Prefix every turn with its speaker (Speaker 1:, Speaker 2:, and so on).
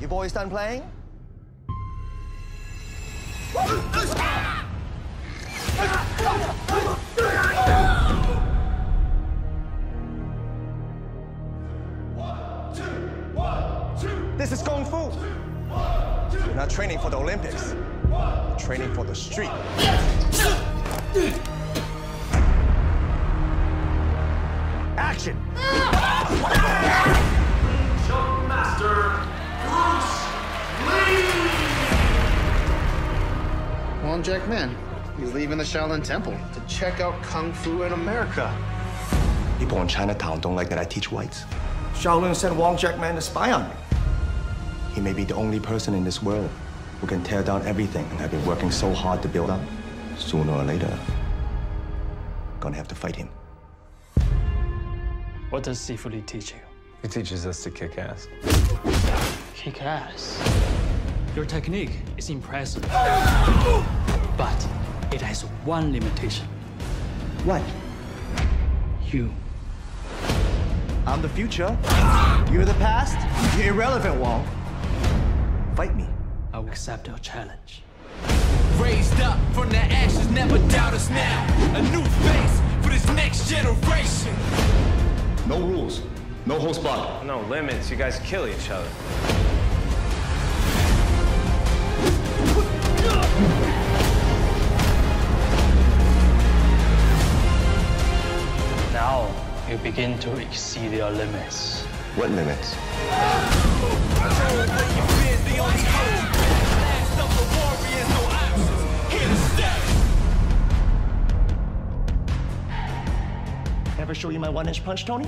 Speaker 1: You boys done playing? This is Kung Fu. You're not training for the Olympics. You're training for the street. Action!
Speaker 2: Wong Jack Man, he's leaving the Shaolin Temple to check out Kung Fu in America.
Speaker 1: People in Chinatown don't like that I teach whites. Shaolin sent Wong Jack Man to spy on me. He may be the only person in this world who can tear down everything I've been working so hard to build up. Sooner or later, gonna have to fight him.
Speaker 3: What does Sifu Lee teach you?
Speaker 4: He teaches us to kick ass.
Speaker 3: Kick ass. Your technique is impressive. But it has one limitation.
Speaker 1: What?
Speaker 3: You.
Speaker 1: I'm the future. You're the past. You're irrelevant, Wong. Fight me.
Speaker 3: I will accept your challenge.
Speaker 5: Raised up from the ashes, never doubt us now. A new face for this next generation.
Speaker 1: No rules. No holds barred.
Speaker 4: No limits. You guys kill each other.
Speaker 3: Begin to exceed your limits.
Speaker 1: What limits? Ever show you my one-inch punch, Tony?